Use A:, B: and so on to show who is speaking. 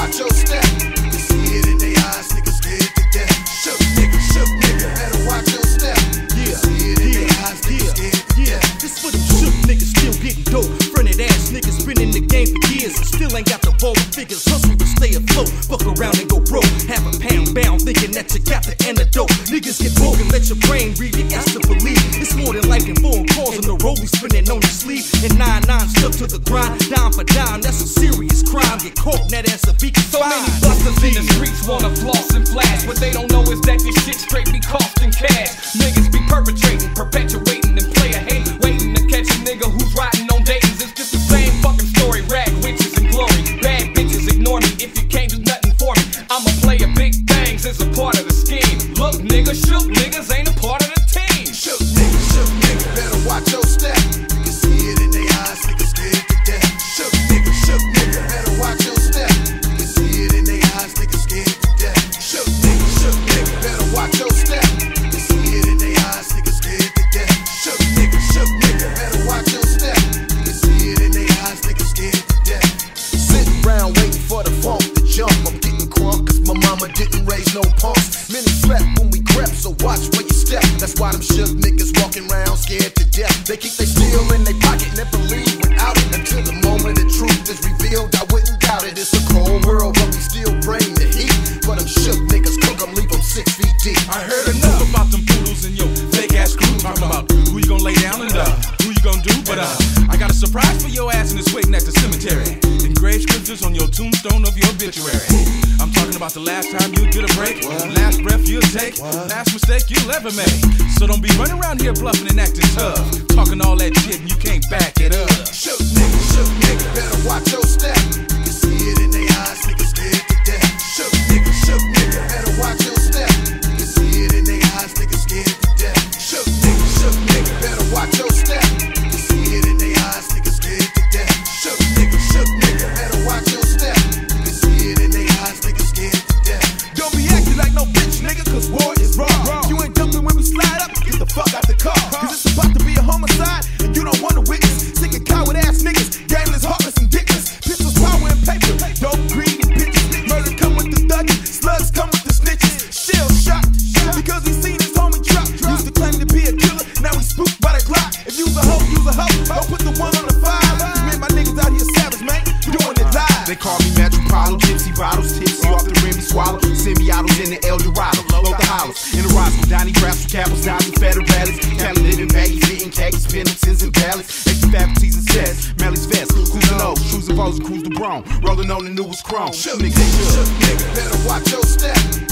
A: watch your step. Figures hustle to stay afloat. Fuck around and go broke. Have a pound bound thinking that you got the antidote. Niggas get broke and let your brain read the S to believe. It's more than life and foreign cars and the road we spinning on your sleeve. And nine nine stuck to the grind, dime for dime. That's a serious crime. Get caught, now that's a beacon
B: So many busters in the streets wanna floss and flash. What they don't know is that this shit straight be costing cash. Niggas be perpetrating, perpetuating,
C: no punks. Many slept when we crept, so watch where you step. That's why them shook niggas walking around scared to death. They keep their steel in their pocket, never leave without it. Until the moment the truth is revealed, I wouldn't doubt it. It's a cold world, but we still bring the heat. For them shook niggas, cook 'em, leave 'em six feet deep.
D: I heard enough about them poodles and your fake ass crew. Talking about who you gonna lay down and uh, who you gonna do. But uh, I got a surprise for your ass in this waiting at the cemetery. On your tombstone of your obituary. I'm talking about the last time you get a break, last breath you'll take, last mistake you'll ever make. So don't be running around here bluffing and acting tough, talking all that shit and you can't back it up.
C: Shook nigga, shook nigga,
E: is wrong. You ain't jumping when we slide up, get the fuck out the car. Cause it's about to be a homicide, and you don't want to witness. Sick and coward ass niggas, gameless, heartless, and dickless. Pistols, power, and paper, dope, greed, and bitches. Murder come with the thugging, slugs come with the snitches. Shell shot, because he seen his homie drop. Used to claim to be a killer, now he spooked by the Glock. If you's a hoe, you's a hoe. Don't put the one on the five. Man, my niggas out here savage, man, doing it live.
F: They call me Metropolo, gypsy bottles, tipsy off the rim, swallow. Semi-autos in the El Dorado, Donnie Capitals, Dodge, and Federales. Cali living baggy, fitting khakis, Pendletons, and Valleys. Extra faculties and sets, Melly's vest, cruising over, cruising pose, cruise the Bronx. Rolling on the newest chrome. Niggas,
C: nigga,
F: shook
C: nigga, better watch your step.